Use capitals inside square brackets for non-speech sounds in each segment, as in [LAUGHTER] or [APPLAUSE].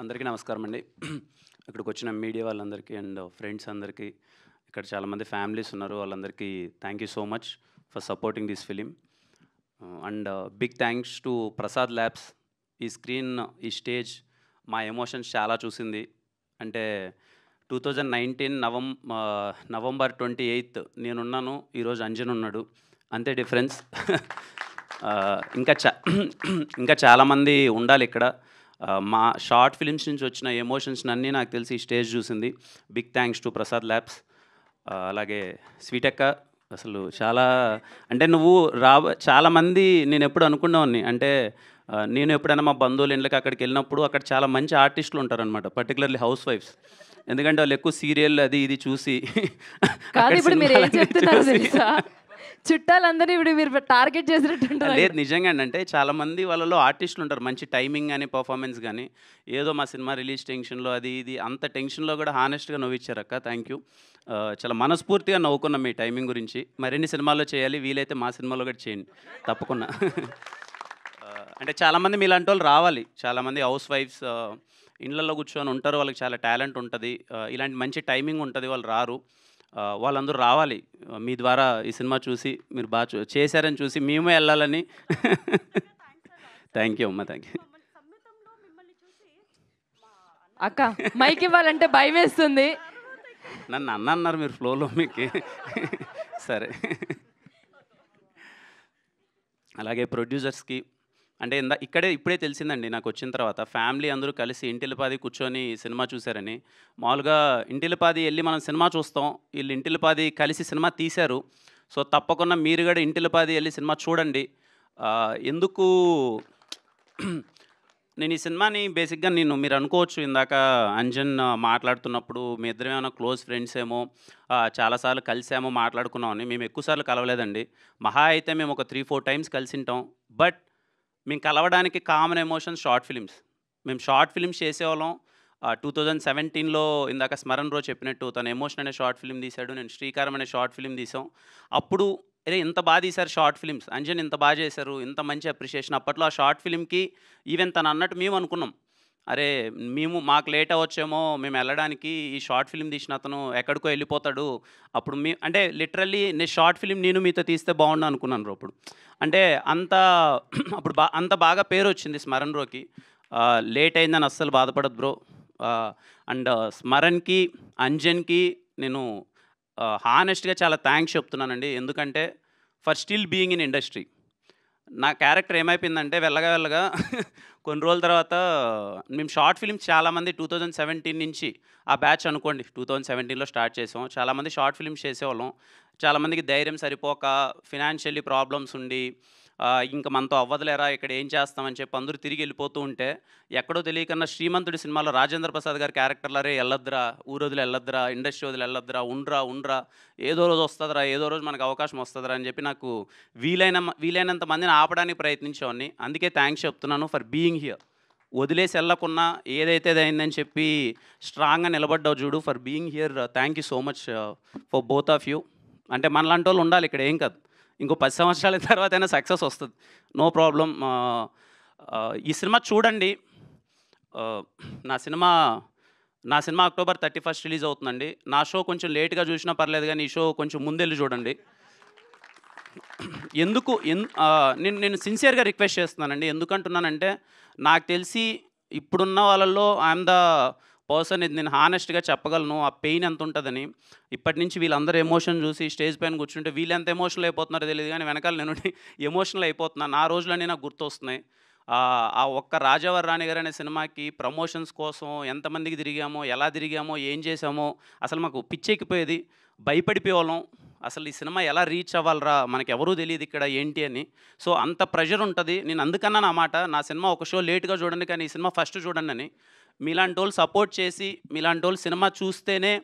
అందరికీ నమస్కారం అండి. ఇక్కడికి వచ్చిన మీడియా వాళ్ళందరికీ అండ్ ఫ్రెండ్స్ అందరికీ ఇక్కడ చాలామంది ఫ్యామిలీస్ ఉన్నారు వాళ్ళందరికీ thank you so much for supporting this film and big thanks to Prasad Labs ఈ స్క్రీన్ ఈ స్టేజ్ మా ఎమోషన్స్ చాలా చూసింది. అంటే టూ థౌజండ్ నైన్టీన్ నవం నవంబర్ ట్వంటీ ఎయిత్ నేనున్నాను ఈరోజు అంజన్ ఉన్నాడు. అంతే డిఫరెన్స్ [LAUGHS] ఇంకా చా ఇంకా చాలామంది ఉండాలి ఇక్కడ. మా షార్ట్ ఫిలిమ్స్ నుంచి వచ్చిన ఎమోషన్స్ అన్నీ నాకు తెలిసి స్టేజ్ చూసింది. Big thanks to Prasad Labs. అలాగే స్వీటక్క అసలు చాలా అంటే నువ్వు రా చాలామంది నేను ఎప్పుడు అనుకునేవాడిని. అంటే నేను ఎప్పుడైనా మా బంధువుల ఇళ్ళకి అక్కడికి వెళ్ళినప్పుడు అక్కడ చాలా మంచి ఆర్టిస్టులు ఉంటారనమాట పర్టికులర్లీ హౌస్ వైఫ్స్. ఎందుకంటే వాళ్ళు ఎక్కువ సీరియల్ అది ఇది చూసి అక్కడ ఇప్పుడు మీరు టార్గెట్ చేసినట్టుంటుంది లేదు నిజంగా అంటే చాలా మంది వాళ్ళలో ఆర్టిస్టులు ఉంటారు. మంచి టైమింగ్ కానీ పర్ఫార్మెన్స్ కానీ ఏదో మా సినిమా రిలీజ్ టెన్షన్లో అది ఇది అంత టెన్షన్లో కూడా హానెస్ట్గా నవ్విచ్చారు అక్క. థ్యాంక్ యూ చాలా మనస్ఫూర్తిగా నవ్వుకున్నాం మీ టైమింగ్ గురించి. మరిన్ని సినిమాల్లో చేయాలి. వీలైతే మా సినిమాలో కూడా చేయండి. తప్పకుండా. [LAUGHS] అంటే చాలామంది మీలాంటి వాళ్ళు రావాలి. చాలామంది హౌస్ వైఫ్స్ ఇళ్ళల్లో కూర్చొని ఉంటారు. వాళ్ళకి చాలా టాలెంట్ ఉంటుంది. ఇలాంటి మంచి టైమింగ్ ఉంటుంది. వాళ్ళు రారు. వాళ్ళందరూ రావాలి. మీ ద్వారా ఈ సినిమా చూసి మీరు బాగా చేశారని చూసి మేమే వెళ్ళాలని. థ్యాంక్ యూ అమ్మ థ్యాంక్ యూ. అక్క మైక్ ఇవ్వాలంటే భయం వేస్తుంది. నన్ను అన్న అన్నారు మీరు ఫ్లోలో మీకు. సరే. అలాగే ప్రొడ్యూసర్స్కి అంటే ఇందా ఇక్కడే ఇప్పుడే తెలిసిందండి నాకు వచ్చిన తర్వాత. ఫ్యామిలీ అందరూ కలిసి ఇంటిలిపాది కూర్చొని సినిమా చూశారని. మామూలుగా ఇంటిలిపాది వెళ్ళి మనం సినిమా చూస్తాం. వీళ్ళు ఇంటిలిపాది కలిసి సినిమా తీశారు. సో తప్పకుండా మీరు కూడా ఇంటిలిపాది వెళ్ళి సినిమా చూడండి. ఎందుకు నేను ఈ సినిమాని బేసిక్గా నేను మీరు అనుకోవచ్చు ఇందాక అంజన్ మాట్లాడుతున్నప్పుడు మీ ఇద్దరు ఏమైనా క్లోజ్ ఫ్రెండ్స్ ఏమో చాలాసార్లు కలిసామో మాట్లాడుకున్నామని మేము ఎక్కువసార్లు కలవలేదండి. మహా అయితే మేము ఒక త్రీ ఫోర్ టైమ్స్ కలిసి ఉంటాం. బట్ మేము కలవడానికి కామన్ ఎమోషన్ షార్ట్ ఫిలిమ్స్ మేము షార్ట్ ఫిలిమ్స్ చేసేవాళ్ళం. టూ థౌజండ్ సెవెంటీన్లో ఇందాక స్మరణ్ రో చెప్పినట్టు తను ఎమోషన్ అనే షార్ట్ ఫిలిం తీశాడు నేను శ్రీకారం అనే షార్ట్ ఫిలిం తీసాం అప్పుడు అరే ఇంత బాగా తీశారు షార్ట్ ఫిలిమ్స్ అంజన్ ఇంత బాగా చేశారు. ఇంత మంచి అప్రిషియేషన్ అప్పట్లో ఆ షార్ట్ ఫిలింకి ఈవెన్ తను అన్నట్టు మేము అనుకున్నాం. అరే మేము మాకు లేట్ అవ్వచ్చేమో మేము వెళ్ళడానికి ఈ షార్ట్ ఫిలిం తీసిన అతను ఎక్కడికో వెళ్ళిపోతాడు. అప్పుడు మీ అంటే లిటరల్లీ నేను షార్ట్ ఫిలిం నేను మీతో తీస్తే బాగుండు అనుకున్నాను రో అప్పుడు. అంటే అంత అప్పుడు బా అంత బాగా పేరు వచ్చింది స్మరణ్ రోకి లేట్ అయిందని అస్సలు బాధపడదు బ్రో. అండ్ స్మరణ్కి అంజన్కి నేను హానెస్ట్గా చాలా థ్యాంక్స్ చెప్తున్నానండి. ఎందుకంటే for still being in industry నా క్యారెక్టర్ ఏమైపోయిందంటే వెళ్ళగా వెళ్ళగా కొన్ని రోజుల తర్వాత మేము షార్ట్ ఫిల్మ్స్ చాలామంది టూ థౌజండ్ సెవెంటీన్ నుంచి ఆ బ్యాచ్ అనుకోండి టూ థౌజండ్ సెవెంటీన్లో స్టార్ట్ చేసాం. చాలామంది షార్ట్ ఫిల్మ్స్ చేసేవాళ్ళం. చాలామందికి ధైర్యం సరిపోక ఫినాన్షియల్లీ ప్రాబ్లమ్స్ ఉండి ఇంకా మనతో అవ్వదులేరా ఇక్కడ ఏం చేస్తామని చెప్పి అందరూ తిరిగి వెళ్ళిపోతూ ఉంటే ఎక్కడో తెలియకన్నా శ్రీమంతుడి సినిమాలో రాజేంద్ర ప్రసాద్ గారి క్యారెక్టర్లరే వెళ్ళొద్దురా ఊరొదిలి వెళ్ళొద్దురా ఇండస్ట్రీ వదిలి వెళ్ళొద్దురా ఉండ్రా ఉండ్రా ఏదో రోజు వస్తుందిరా ఏదో రోజు మనకు అవకాశం వస్తుందిరా అని చెప్పి నాకు వీలైన వీలైనంత మందిని ఆపడానికి ప్రయత్నించేవాడిని. అందుకే థ్యాంక్స్ చెప్తున్నాను ఫర్ బీయింగ్ హియర్. వదిలేసి వెళ్ళకున్నా ఏదైతే అయిందని చెప్పి స్ట్రాంగ్గా నిలబడ్డావు చూడు for being here thank you so much for both of you. అంటే మనలాంటి వాళ్ళు ఉండాలి ఇక్కడ ఏం కాదు. ఇంకో పది సంవత్సరాల తర్వాత అయినా సక్సెస్ వస్తుంది. No problem. ఈ సినిమా చూడండి. నా సినిమా నా cinema October thirty first release అవుతుందండి. నా షో కొంచెం లేట్గా చూసినా పర్లేదు కానీ ఈ షో కొంచెం ముందెళ్ళి చూడండి. ఎందుకు ఎన్ నేను నేను సిన్సియర్గా రిక్వెస్ట్ చేస్తున్నానండి. ఎందుకంటున్నానంటే నాకు తెలిసి ఇప్పుడున్న వాళ్ళల్లో ఐఎమ్ ద పర్సన్ ఇది నేను హానెస్ట్గా చెప్పగలను ఆ పెయిన్ ఎంత ఉంటుందని. ఇప్పటి నుంచి వీళ్ళందరూ ఎమోషన్ చూసి స్టేజ్ పైన కూర్చుంటే వీళ్ళు ఎంత ఎమోషనల్ అయిపోతున్నారో తెలియదు కానీ వెనకాల నేను [LAUGHS] ఎమోషనల్ అయిపోతున్నాను నా రోజులన్నీ నాకు గుర్తొస్తున్నాయి. ఆ ఆ ఒక్క రాజావర్ రాణి గారు అనే సినిమాకి ప్రమోషన్స్ కోసం ఎంతమందికి తిరిగామో ఎలా తిరిగామో ఏం చేసామో అసలు మాకు పిచ్చెక్కిపోయేది. భయపడిపోయేవాళ్ళం. అసలు ఈ సినిమా ఎలా రీచ్ అవ్వాలరా మనకి ఎవరూ తెలియదు ఇక్కడ ఏంటి అని. సో అంత ప్రెషర్ ఉంటుంది. నేను అందుకన్నా నా మాట నా సినిమా ఒక షో లేట్గా చూడండి కానీ ఈ సినిమా ఫస్ట్ చూడండి అని. మీలాంటి వాళ్ళు సపోర్ట్ చేసి మీలాంటి వాళ్ళు సినిమా చూస్తేనే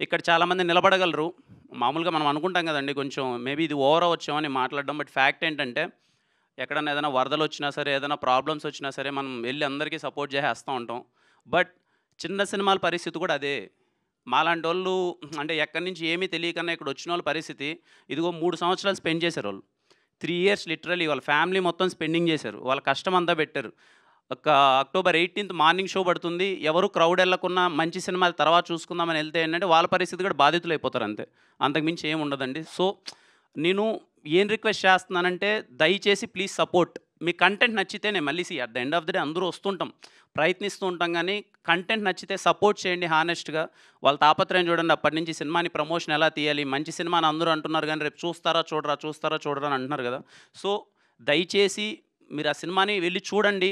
ఇక్కడ చాలామంది నిలబడగలరు. మామూలుగా మనం అనుకుంటాం కదండి కొంచెం మేబీ ఇది ఓవర్ వచ్చామని మాట్లాడడం బట్ ఫ్యాక్ట్ ఏంటంటే ఎక్కడైనా ఏదైనా వరదలు వచ్చినా సరే ఏదైనా ప్రాబ్లమ్స్ వచ్చినా సరే మనం వెళ్ళి అందరికీ సపోర్ట్ చేసేస్తూ ఉంటాం. బట్ చిన్న సినిమాల పరిస్థితి కూడా అదే. మాలాంటి వాళ్ళు అంటే ఎక్కడి నుంచి ఏమీ తెలియకన్నా ఇక్కడ వచ్చిన వాళ్ళ పరిస్థితి ఇదిగో మూడు సంవత్సరాలు స్పెండ్ చేశారు వాళ్ళు. త్రీ ఇయర్స్ లిటరలీ వాళ్ళ ఫ్యామిలీ మొత్తం స్పెండింగ్ చేశారు. వాళ్ళ కష్టం అంతా పెట్టారు. అక్టోబర్ ఎయిటీన్త్ మార్నింగ్ షో పడుతుంది. ఎవరు క్రౌడ్ వెళ్ళకున్నా మంచి సినిమాలు తర్వాత చూసుకుందామని వెళ్తే ఏంటంటే వాళ్ళ పరిస్థితి కూడా బాధితులు అయిపోతారు అంతే అంతకుమించి ఏం ఉండదండి. సో నేను ఏం రిక్వెస్ట్ చేస్తున్నానంటే దయచేసి ప్లీజ్ సపోర్ట్. మీ కంటెంట్ నచ్చితే నేను మళ్ళీ at the end of the day అందరూ వస్తుంటాం. ప్రయత్నిస్తూ ఉంటాం కానీ కంటెంట్ నచ్చితే సపోర్ట్ చేయండి హానెస్ట్గా. వాళ్ళ తాపత్రయం చూడండి. అప్పటి నుంచి సినిమాని ప్రమోషన్ ఎలా తీయాలి? మంచి సినిమా అని అందరూ అంటున్నారు కానీ రేపు చూస్తారా చూడరా చూస్తారా చూడరా అని అంటున్నారు కదా. సో దయచేసి మీరు ఆ సినిమాని వెళ్ళి చూడండి.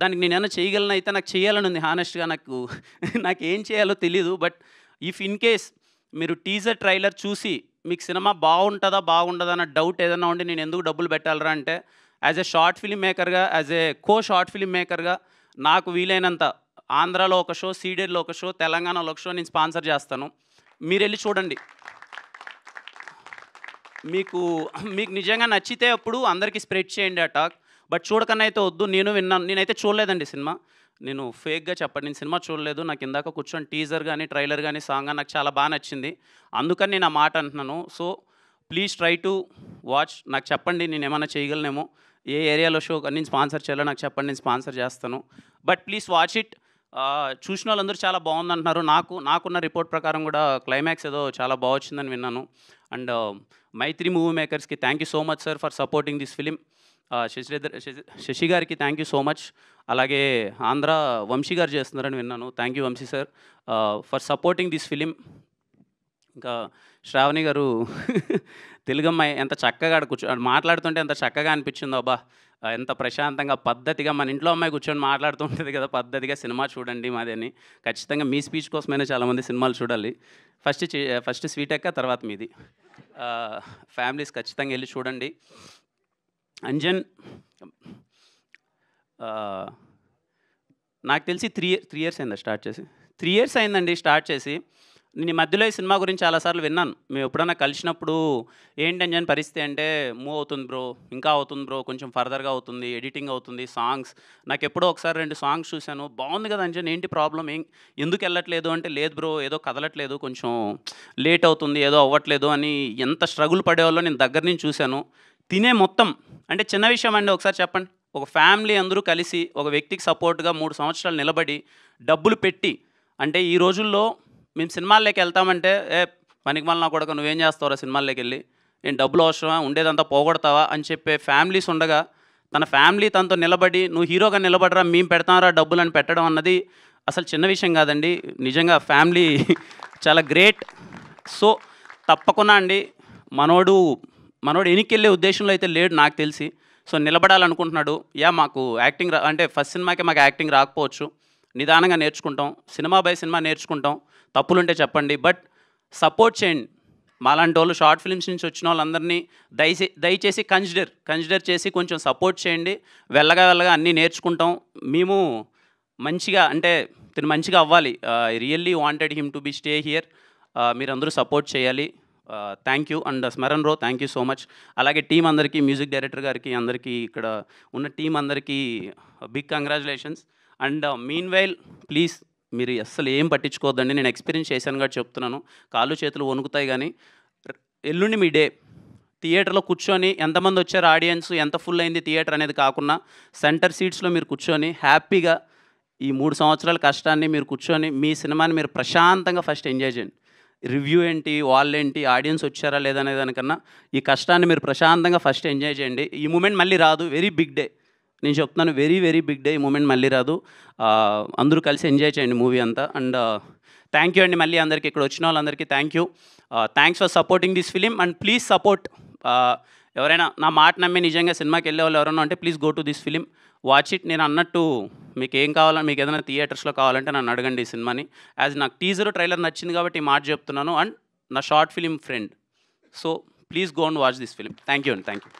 దానికి నేను ఏమైనా చేయగలను అయితే నాకు చేయాలని ఉంది. హానెస్ట్గా నాకు నాకు ఏం చేయాలో తెలియదు బట్ ఇఫ్ ఇన్ కేస్ మీరు టీజర్ ట్రైలర్ చూసి మీకు సినిమా బాగుంటుందా బాగుంటుందా అన్న డౌట్ ఏదైనా ఉండి నేను ఎందుకు డబ్బులు పెట్టాలరా అంటే as a short film మేకర్గా as a co short film మేకర్గా నాకు వీలైనంత ఆంధ్రాలో ఒక షో సీడెడ్లో ఒక షో తెలంగాణలో ఒక షో నేను స్పాన్సర్ చేస్తాను. మీరు వెళ్ళి చూడండి. మీకు మీకు నిజంగా నచ్చితే అప్పుడు అందరికీ స్ప్రెడ్ చేయండి ఆ టాక్ బట్ చూడకన్నా అయితే వద్దు. నేను విన్నాను. నేనైతే చూడలేదండి సినిమా. నేను ఫేక్గా చెప్పండి నేను సినిమా చూడలేదు. నాకు ఇందాక కూర్చొని టీజర్ కానీ ట్రైలర్ కానీ సాంగ్ నాకు చాలా బాగా నచ్చింది. అందుకని నేను ఆ మాట అంటున్నాను. So please try to watch. నాకు చెప్పండి. నేను ఏమైనా చేయగలనేమో. ఏ ఏరియాలో షో నేను స్పాన్సర్ చేయాలో నాకు చెప్పండి. నేను స్పాన్సర్ చేస్తాను. But please watch it. చూసిన వాళ్ళందరూ చాలా బాగుంది అంటున్నారు నాకు నాకున్న రిపోర్ట్ ప్రకారం కూడా క్లైమాక్స్ ఏదో చాలా బాగా వచ్చిందని విన్నాను. And Mythri movie మేకర్స్కి thank you so much sir for supporting this film. Shashidhar Shashi- Shashi గారికి థ్యాంక్ యూ సో మచ్ అలాగే ఆంధ్ర వంశీ గారు చేస్తున్నారని విన్నాను. Thank you Vamsi sir for supporting this film ఇంకా శ్రావణి గారు [LAUGHS] తెలుగు అమ్మాయి ఎంత చక్కగా ఆడ కూర్చో మాట్లాడుతుంటే ఎంత చక్కగా అనిపించిందో అబ్బా. ఎంత ప్రశాంతంగా పద్ధతిగా మన ఇంట్లో అమ్మాయి కూర్చొని మాట్లాడుతుంటుంది కదా పద్ధతిగా సినిమా చూడండి మాది అని ఖచ్చితంగా మీ స్పీచ్ కోసమైనా చాలామంది సినిమాలు చూడాలి. ఫస్ట్ చే- ఫస్ట్ స్వీట్ ఎక్క తర్వాత మీది. ఫ్యామిలీస్ ఖచ్చితంగా వెళ్ళి చూడండి. అంజన్ నాకు తెలిసి త్రీ త్రీ ఇయర్స్ అయిందా స్టార్ట్ చేసి? త్రీ ఇయర్స్ అయిందండి స్టార్ట్ చేసి. నేను మధ్యలో ఈ సినిమా గురించి చాలాసార్లు విన్నాను. మేము ఎప్పుడైనా కలిసినప్పుడు ఏంటి అంజన్ పరిస్థితి అంటే మూవ్ అవుతుంది బ్రో ఇంకా అవుతుంది బ్రో కొంచెం ఫర్దర్గా అవుతుంది ఎడిటింగ్ అవుతుంది సాంగ్స్. నాకు ఎప్పుడో ఒకసారి రెండు సాంగ్స్ చూశాను. బాగుంది కదా అంజన్ ఏంటి ప్రాబ్లం ఏం ఎందుకు వెళ్ళట్లేదు అంటే లేదు బ్రో ఏదో కదలట్లేదు కొంచెం లేట్ అవుతుంది ఏదో అవ్వట్లేదు అని ఎంత స్ట్రగుల్ పడేవాళ్ళో నేను దగ్గర నుంచి చూశాను. తినే మొత్తం. అంటే చిన్న విషయం అండి ఒకసారి చెప్పండి. ఒక ఫ్యామిలీ అందరూ కలిసి ఒక వ్యక్తికి సపోర్ట్గా మూడు సంవత్సరాలు నిలబడి డబ్బులు పెట్టి అంటే ఈ రోజుల్లో మేము సినిమాల్లోకి వెళ్తామంటే ఏ పనికి మళ్ళీ నా కొడుకు నువ్వేం చేస్తావురా సినిమాల్లోకి వెళ్ళి నేను డబ్బులు అవసరమా? ఉండేదంతా పోగొడతావా? అని చెప్పే ఫ్యామిలీస్ ఉండగా తన ఫ్యామిలీ తనతో నిలబడి నువ్వు హీరోగా నిలబడరా మేము పెడతారా డబ్బులు అని పెట్టడం అన్నది అసలు చిన్న విషయం కాదండి. నిజంగా ఫ్యామిలీ చాలా గ్రేట్. సో తప్పకుండా అండి మనోడు మనోడు ఎనికెళ్ళే ఉద్దేశంలో అయితే లేడు నాకు తెలిసి. సో నిలబడాలనుకుంటున్నాడు. యా మాకు యాక్టింగ్ రా అంటే ఫస్ట్ సినిమాకే మాకు యాక్టింగ్ రాకపోవచ్చు. నిదానంగా నేర్చుకుంటాం. సినిమా బై సినిమా నేర్చుకుంటాం. తప్పులుంటే చెప్పండి. బట్ సపోర్ట్ చేయండి. మాలాంటి వాళ్ళు షార్ట్ ఫిల్మ్స్ నుంచి వచ్చిన వాళ్ళందరినీ దయచే దయచేసి కన్సిడర్ కన్సిడర్ చేసి కొంచెం సపోర్ట్ చేయండి. వెళ్ళగా వెళ్ళగా అన్నీ నేర్చుకుంటాం. మేము మంచిగా అంటే తిను మంచిగా అవ్వాలి. I really wanted him to be stay here. మీరందరూ సపోర్ట్ చేయాలి. థ్యాంక్ యూ అండ్ స్మరణ్ రో థ్యాంక్ యూ సో మచ్ అలాగే టీం అందరికీ మ్యూజిక్ డైరెక్టర్ గారికి అందరికీ ఇక్కడ ఉన్న టీం అందరికీ big congratulations and meanwhile please మీరు అస్సలు ఏం పట్టించుకోవద్దండి. నేను ఎక్స్పీరియన్స్ చేశాను కాబట్టి చెప్తున్నాను. కాళ్ళు చేతులు వణుకుతాయి కానీ ఎల్లుండి మీ డే. థియేటర్లో కూర్చొని ఎంతమంది వచ్చారు ఆడియన్స్ ఎంత ఫుల్ అయింది థియేటర్ అనేది కాకుండా సెంటర్ సీట్స్లో మీరు కూర్చొని హ్యాపీగా ఈ మూడు సంవత్సరాల కష్టాన్ని మీరు కూర్చొని మీ సినిమాని మీరు ప్రశాంతంగా ఫస్ట్ ఎంజాయ్ చేయండి. రివ్యూ ఏంటి వాళ్ళు ఏంటి ఆడియన్స్ వచ్చారా లేదా అనే దానికన్నా ఈ కష్టాన్ని మీరు ప్రశాంతంగా ఫస్ట్ ఎంజాయ్ చేయండి. ఈ మూమెంట్ మళ్ళీ రాదు. Very big day. నేను చెప్తున్నాను వెరీ వెరీ బిగ్ డే ఈ మూమెంట్ మళ్ళీ రాదు. అందరూ కలిసి ఎంజాయ్ చేయండి మూవీ అంతా. అండ్ థ్యాంక్ యూ అండి మళ్ళీ అందరికీ. ఇక్కడ వచ్చిన వాళ్ళందరికీ thank you. Thanks for supporting this film. And please support ఎవరైనా నా మాట నమ్మి నిజంగా సినిమాకి వెళ్ళే వాళ్ళు ఎవరైనా అంటే please go to this film watch it నేను అన్నట్టు మీకు ఏం కావాలని మీకు ఏదైనా థియేటర్స్లో కావాలంటే నన్ను అడగండి ఈ సినిమాని. యాజ్ నాకు టీజర్ ట్రైలర్ నచ్చింది కాబట్టి ఈ మాట చెప్తున్నాను. అండ్ నా short film friend so please go and watch this film thank you అండి థ్యాంక్ యూ